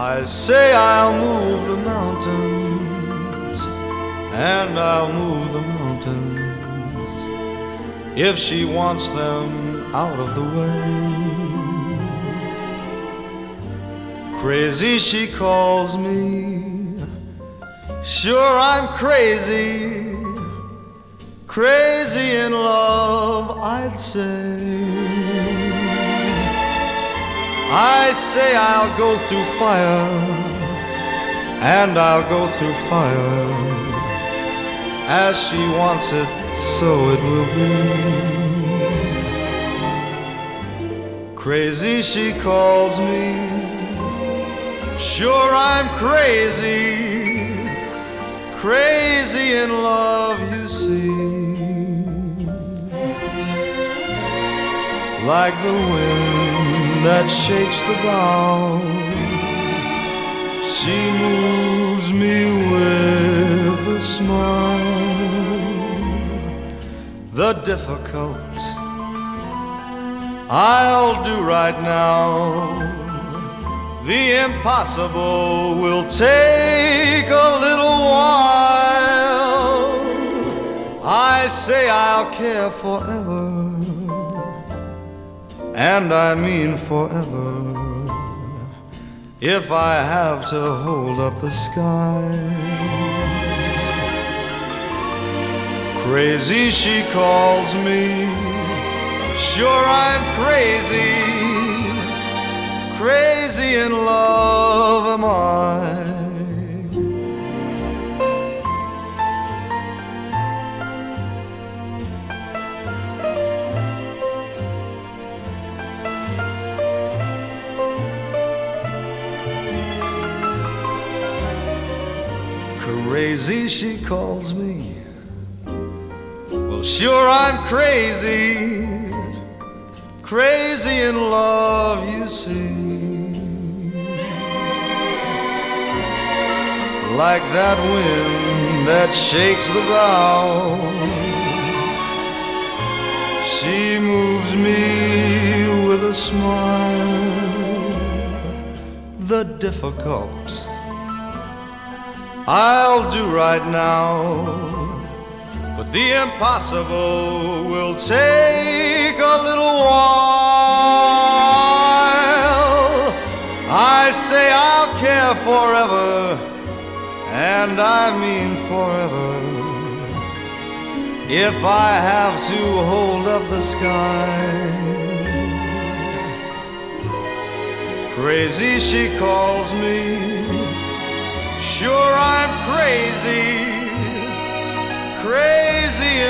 I say I'll move the mountains, and I'll move the mountains if she wants them out of the way. Crazy, she calls me. Sure, I'm crazy, crazy in love, I'd say. I say I'll go through fire, and I'll go through fire. As she wants it, so it will be. Crazy, she calls me. Sure, I'm crazy, crazy in love, you see. Like the wind that shakes the bough. She moves me with a smile. The difficult I'll do right now. The impossible will take a little while. I say I'll care forever and I mean forever. If I have to hold up the sky, crazy she calls me. Sure, I'm crazy, crazy in love am I. crazy, she calls me. Well, sure, I'm crazy, crazy in love, you see. Like that wind that shakes the bough, she moves me with a smile. The difficult I'll do right now. But the impossible will take a little while. I say I'll care forever, and I mean forever. If I have to hold up the sky. Crazy, she calls me Sure, I'm crazy, crazy